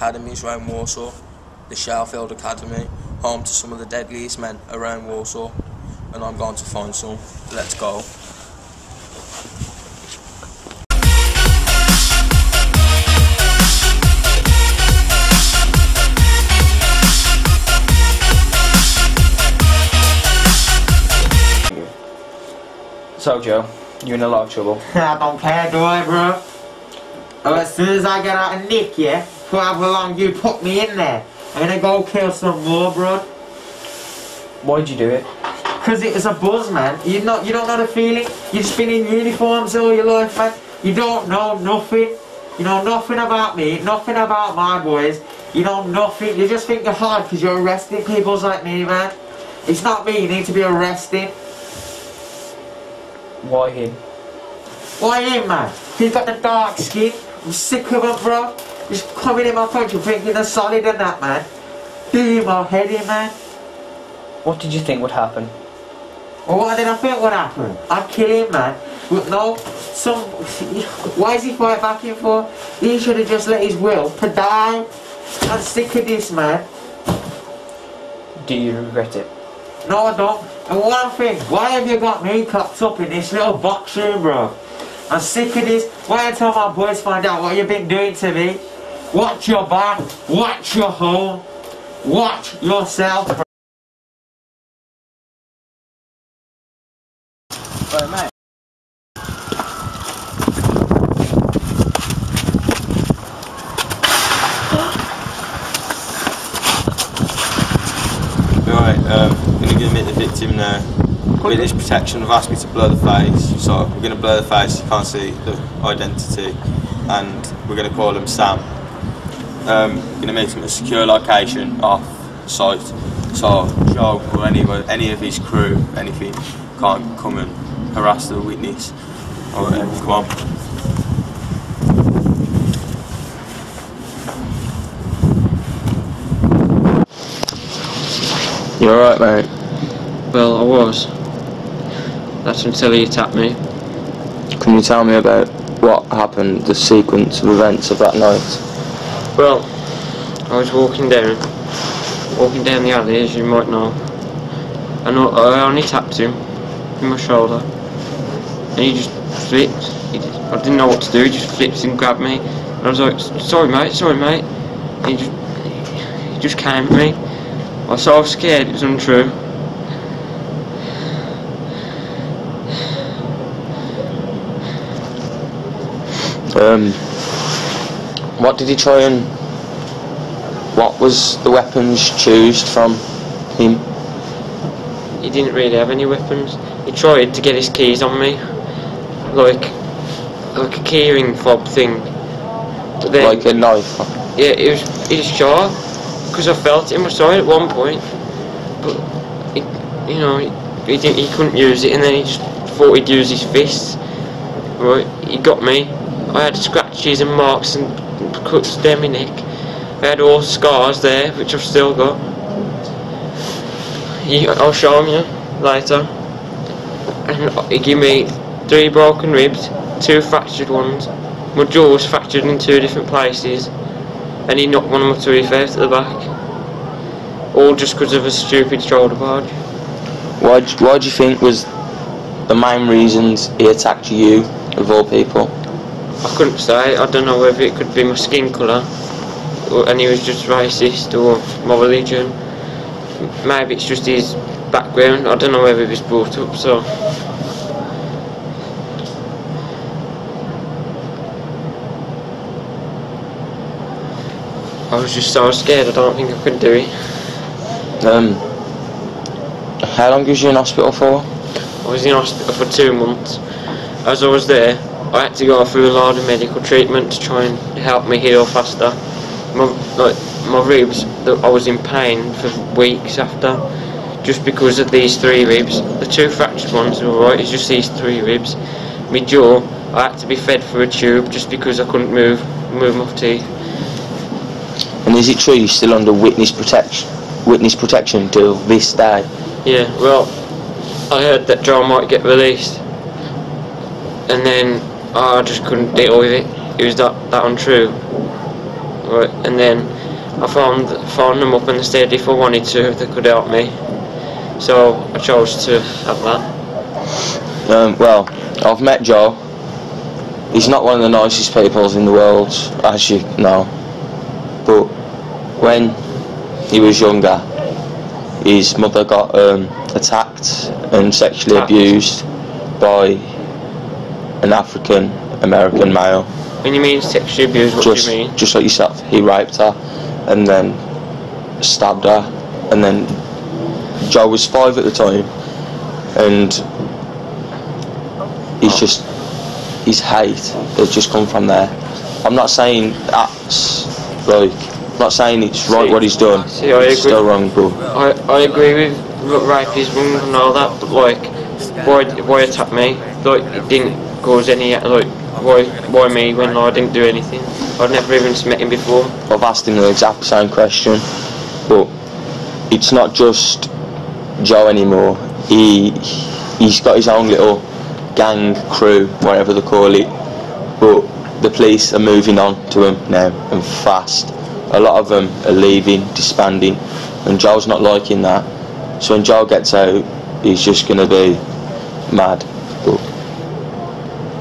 academies around Walsall, the Shelfield Academy, home to some of the deadliest men around Walsall, and I'm going to find some. Let's go. So, Joe, you're in a lot of trouble. I don't care, do I, bro? As soon as I get out of Nick, yeah, for however long you put me in there, I'm gonna go kill some more, bro. Why'd you do it? Cause it was a buzz, man. You not, you don't know the feeling. You've just been in uniforms all your life, man. You don't know nothing. You know nothing about me, nothing about my boys. You know nothing. You just think you're hard because you're arresting people like me, man. It's not me. You need to be arrested. Why him? Why him, man? He's got the dark skin. I'm sick of him, bro. He's coming in my country thinking they're solid and that, man. Do my head in, man. What did you think would happen? Well, what did I think would happen? I'd kill him, man. But no, some... Why is he fighting back in for? He should have just let his will to die. I'm sick of this, man. Do you regret it? No, I don't. And one thing, why have you got me cocked up in this little box room, bro? I'm sick of this. Why until my boys find out what you've been doing to me? Watch your back, watch your home, watch yourself. Right, mate. Right, um, I'm going to admit the victim now. Witness protection have asked me to blur the face, so we're going to blur the face, you can't see the identity, and we're going to call him Sam. Um, we're going to meet him at a secure location off site, so Joe or any, any of his crew, anything, can't come and harass the witness. Alright, come on. You alright, mate? Well, I was. That's until he attacked me. Can you tell me about what happened, the sequence of events of that night? Well, I was walking down, walking down the alley, as you might know, and I I only tapped him in my shoulder, and he just flipped. He just, I didn't know what to do. He just flipped and grabbed me, and I was like, "Sorry, mate. Sorry, mate." He just, he just came at me. I was so scared. It was untrue. Um, what did he try and... What was the weapons chosen from him? he didn't really have any weapons. He tried to get his keys on me, like like a keyring fob thing. Then, Like a knife? yeah, it was he was sharp because I felt it in my side at one point, but he, you know, he, he didn't, he couldn't use it, and then he just thought he'd use his fists. Right, he got me. I had scratches and marks and cuts down my neck. I had all scars there, which I've still got. He, I'll show you later. And uh, he gave me three broken ribs, two fractured ones. My jaw was fractured in two different places, and he knocked one of my teeth out at the back. All just because of a stupid shoulder barge. Why, d- why do you think was the main reasons he attacked you, of all people? I couldn't say. I don't know whether it could be my skin colour, or, and he was just racist, or my religion. Maybe it's just his background. I don't know whether he was brought up so. I was just so scared. I don't think I could do it. Um, how long was you in hospital for? I was in hospital for two months. As I was there, I had to go through a lot of medical treatment to try and help me heal faster. My like my ribs, I was in pain for weeks after, just because of these three ribs. The two fractured ones were alright. It's just these three ribs. My jaw, I had to be fed through a tube just because I couldn't move move my teeth. And is it true you're still under witness protection? Witness protection till this day? Yeah, well, I heard that Joe might get released, and then I just couldn't deal with it. It was that that untrue. right, and then I phoned phoned them up and they said if I wanted to, they could help me. So I chose to have that. Um, well, I've met Joe. He's not one of the nicest people in the world, as you know. But when he was younger, his mother got um, attacked and sexually Attacked? abused by an African American male. When you mean sexually abused, what just, do you mean? just like yourself. He raped her and then stabbed her, and then Joe was five at the time, and he's just his hate has just come from there. I'm not saying that's like, I'm not saying it's right what he's done. see, I it's agree. still wrong, but I, I agree with rape is wrong and all that, but like, why why attack me? Like, it didn't cause any like. Why why me when I didn't do anything? I'd never even met him before. I've asked him the exact same question, but it's not just Joe anymore. He he's got his own little gang crew, whatever they call it. But the police are moving on to him now and fast. A lot of them are leaving, disbanding, and Joe's not liking that. So when Joe gets out, he's just gonna be mad.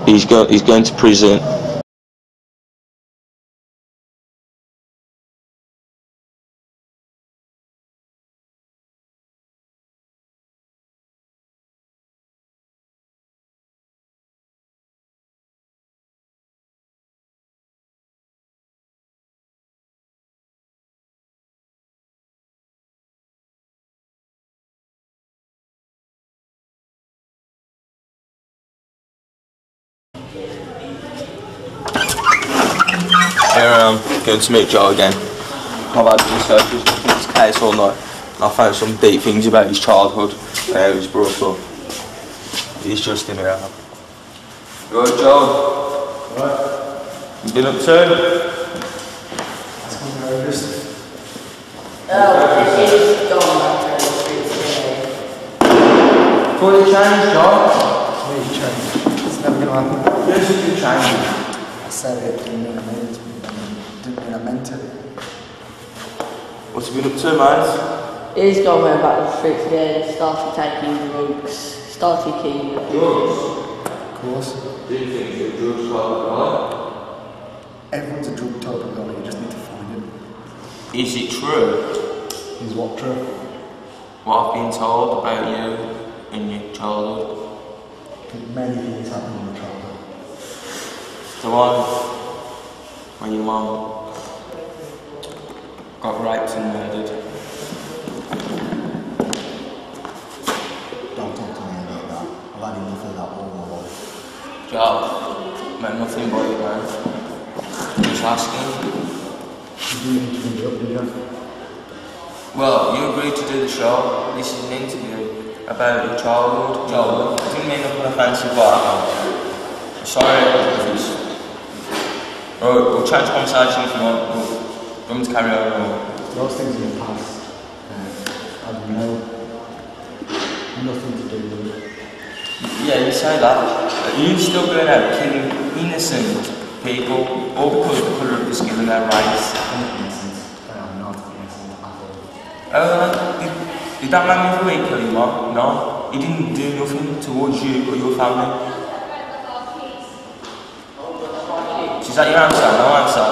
He's go he's going to prison Here I am, going to meet Joe again. I've had researchers looking at his case all night, and I found some deep things about his childhood, and how he was brought up. He's just in here. Right, Joe. Right. You been up to? Fully changed, Joe. It's never gonna happen. Yes, you changed. I said it, didn't mean I. Didn't mean I meant it. What's he been up to, mate? He's gone went back to the streets again, started taking drugs, started killing Of course. Do you think your drugs are Everyone's a drug total guy, you just need to find him. Is it true Is what true? what I've been told about you and your childhood? Many things happen in your childhood. The one when your mum got raped and murdered. Don't talk to me about that. I've had enough of that all my life. Joe, meant nothing by it, man. Just asking. You need to bring it up, did? Well, you agreed to do the show. This is an interview about your childhood. Joe, I didn't mean to put a fancy bar. Sorry Right, we'll change the conversation if you want. We'll, you want to carry on? Or... Those things in the past, uh, have no, nothing to do with it. Yeah, you say that. Are you still going out killing innocent people all because of the colour of the skin and their race? I'm not innocent. I am not innocent at all. Uh, did, did that man move away kill you, Mom? No? He didn't do nothing towards you or your family? Is that your answer? No answer?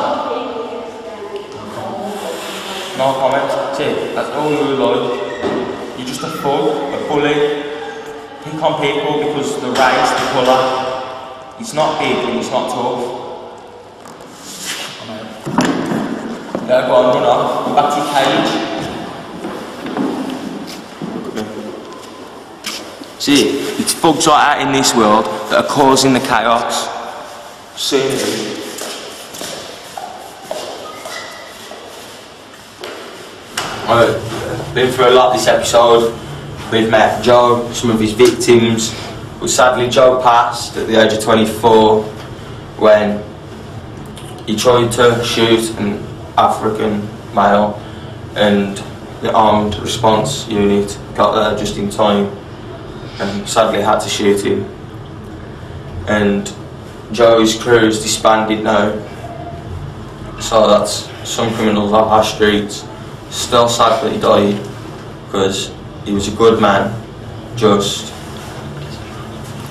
No comment? See, that's all you like. You're just a thug, a bully. Pick on people because the race, the colour. It's not big and it's not tough. Yeah, go on, run off. Go back to your cage. See, it's thugs like that in this world that are causing the chaos. See? I've been through a lot this episode. We've met Joe, some of his victims. But sadly, Joe passed at the age of 24 when he tried to shoot an African male and the armed response unit got there just in time and sadly had to shoot him. And Joe's crew's disbanded now So that's some criminals off our streets. Still sad that he died because he was a good man. Just,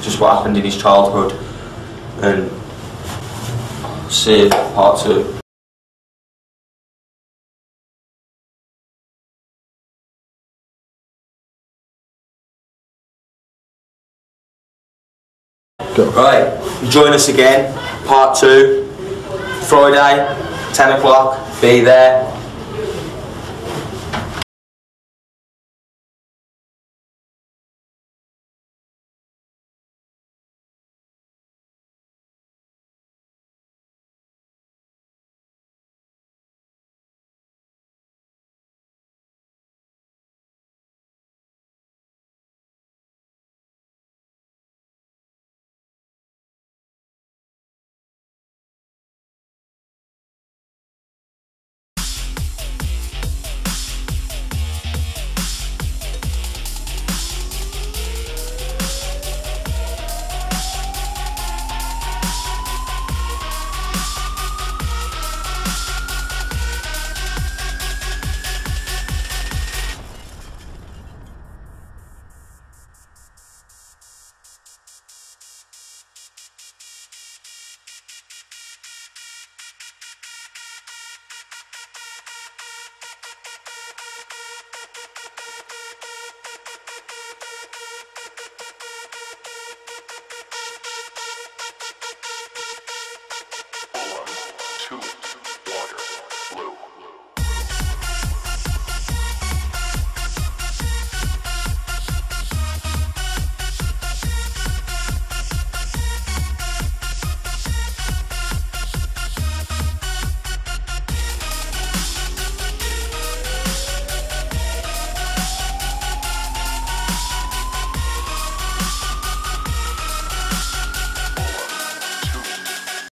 just what happened in his childhood, and save part two. Right, join us again, part two, Friday, 10 o'clock, be there.